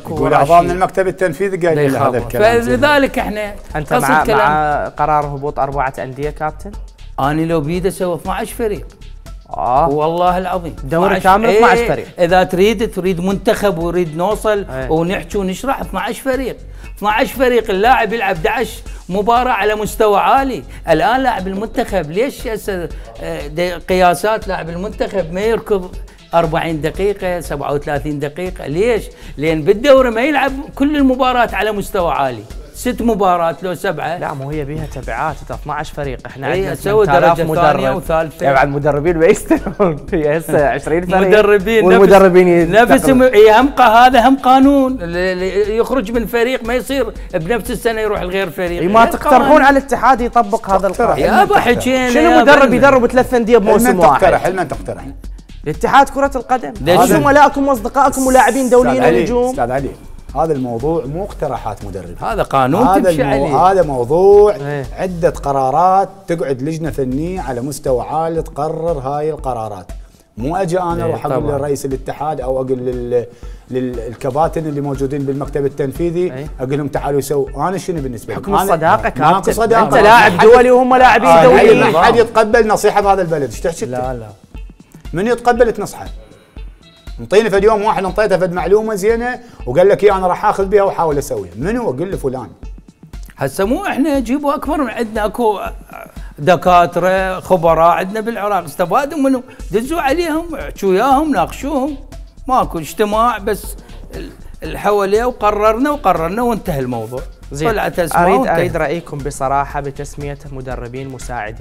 يقول اعضاء من المكتب التنفيذي قال لي هذا الكلام. فلذلك إحنا أنت مع, مع قرار هبوط أربعة أندية كابتن؟ أنا لو بيدي أسوي 12 فريق. آه. والله العظيم. دوري كامل 12 إيه. فريق. إذا تريد تريد منتخب وريد نوصل إيه. ونحكي ونشرح 12 فريق. 12 فريق اللاعب يلعب 11 مباراة على مستوى عالي. الآن لاعب المنتخب ليش آه، قياسات لاعب المنتخب؟ ما يركض 40 دقيقة 37 دقيقة. ليش؟ لأن بالدوري ما يلعب كل المباريات على مستوى عالي. ست مباريات لو سبعة. لا مو هي بيها تبعات 12 فريق. إحنا عندنا سوى درجة. ثانية وثالثة. يعني المدربين ما يستلمون هسه 20 فريق. مدربين والمدربين نفس هي هم هذا هم قانون. يخرج من فريق ما يصير بنفس السنة يروح لغير فريق. ما تقترحون على الاتحاد يطبق هذا القانون. يا حكينا شنو مدرب يدرب ثلاث أندية بموسم واحد؟ تقترح من تقترح الاتحاد كرة القدم. زملائكم وأصدقائكم ولاعبين دوليين ونجوم. أستاذ علي هذا الموضوع مو اقتراحات مدرب. هذا قانون هذا تمشي المو... هذا موضوع إيه؟ عدة قرارات تقعد لجنة فنية على مستوى عالي تقرر هاي القرارات. مو أجي أنا أروح أقول لرئيس الاتحاد أو أقول لل... للكباتن اللي موجودين بالمكتب التنفيذي إيه؟ أقول لهم تعالوا سووا أنا شنو بالنسبة لي؟ حكم الصداقة كابتن. صداقة. أنت لاعب دولي وهم لاعبين آه دوليين ما حد يتقبل نصيحة بهذا البلد. إيش تحكي؟ لا لا. من يتقبل تنصحه. انطيني في اليوم واحد انطيته فد معلومة زينة وقال لك أنا راح آخذ بها وأحاول أسويها. منو أقول له فلان هسه مو إحنا جيبوا أكبر من عندنا أكو دكاترة خبراء عندنا بالعراق. استفادوا منهم دزوا عليهم احكوا وياهم ناقشوهم. ماكو اجتماع بس الحواليه وقررنا وقررنا وانتهى الموضوع. زين. اريد أريد رأيكم بصراحة بتسمية مدربين مساعدين.